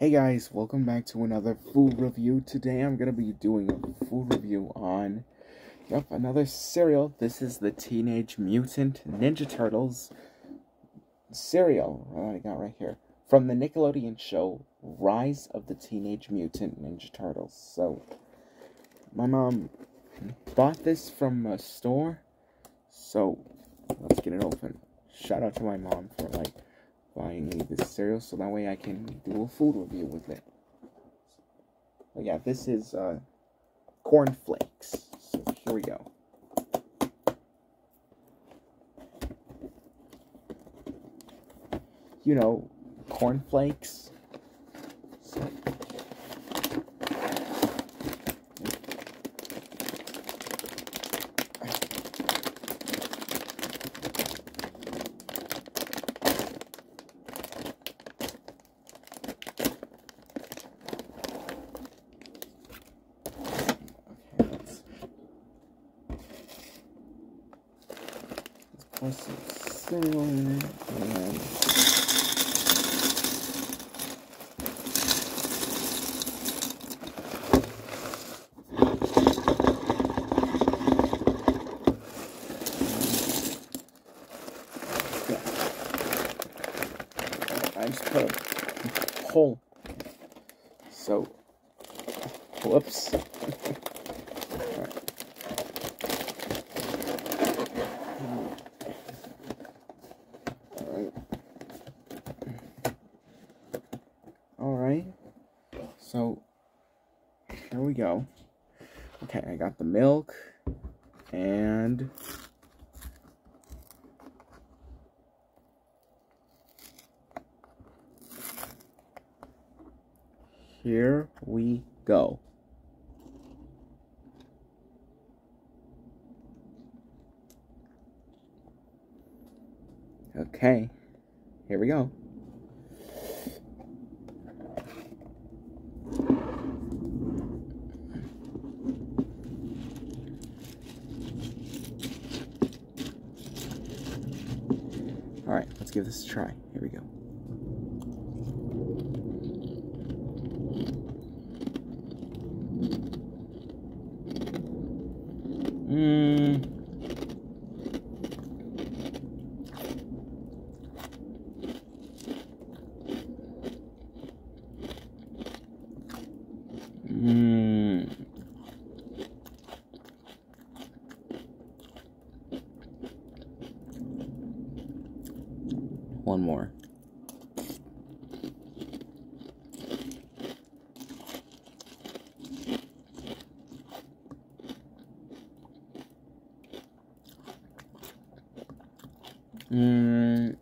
Hey guys, welcome back to another food review. Today I'm going to be doing a food review on, yep, another cereal. This is the Teenage Mutant Ninja Turtles cereal I got right here. From the Nickelodeon show, Rise of the Teenage Mutant Ninja Turtles. So, my mom bought this from a store, so let's get it open. Shout out to my mom for, like, buying me this cereal so that way I can do a food review with it. But yeah, this is uh, corn flakes. So here we go. You know, corn flakes. In it and. I just put a hole. So Whoops. So, here we go. Okay, I got the milk and here we go. Okay, here we go. All right, let's give this a try. Here we go. Mmm. One more. Mm.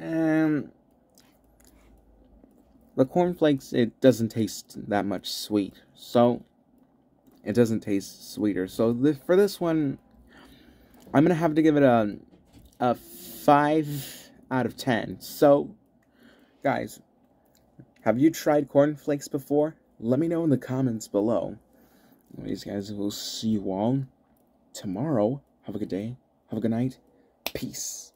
Um, the cornflakes, it doesn't taste that much sweet. So, it doesn't taste sweeter. So, th for this one, I'm to have to give it a, a 5 out of 10. So, guys, have you tried cornflakes before? Let me know in the comments below. These guys we'll see you all tomorrow. Have a good day. Have a good night. Peace.